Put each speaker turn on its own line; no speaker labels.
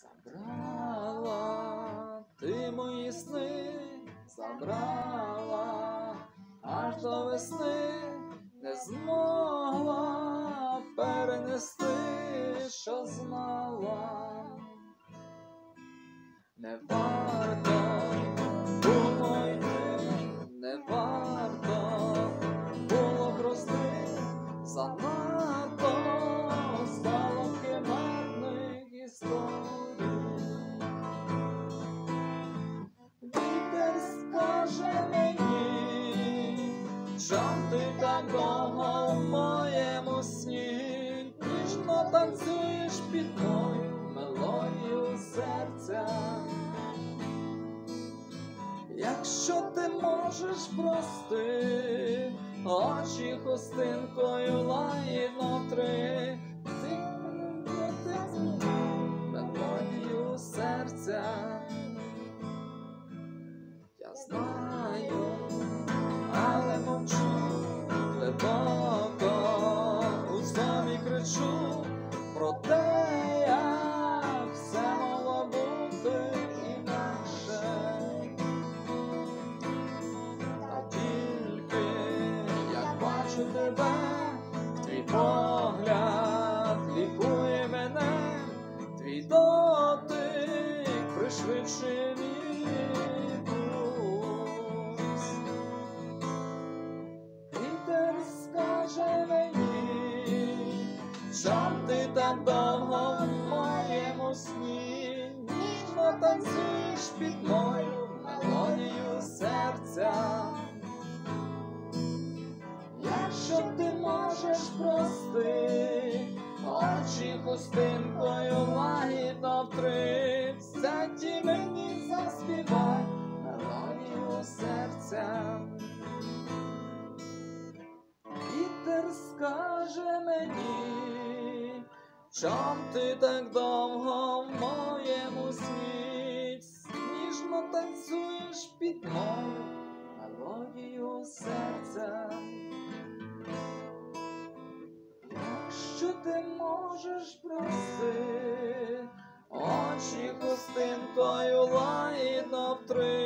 Забрала ти мої сни, забрала аж до весни, не змогла перенести, що знала. Не варто чом ти так довго в моєму сні, ніжно танцюєш під мою мелодію серця. Якщо ти можеш прости, очі хустинкою лагідно собі кричу про те, як все могло бути інакше. Та тільки як бачу тебе, твій погляд лікує мене, твій дотик пришвидшує чом ти так довго в моєму сні, ніжно танцюєш під мою мелодію серця. Якщо ти можеш прости, очі хустинкою лагідно втри, сяді мені заспівай мелодію серця. Вітер скаже мені, чом ти так довго в моєму сні, ніжно танцюєш під мою мелодію серця. Якщо ти можеш прости, очі хустинкою лагідно втри,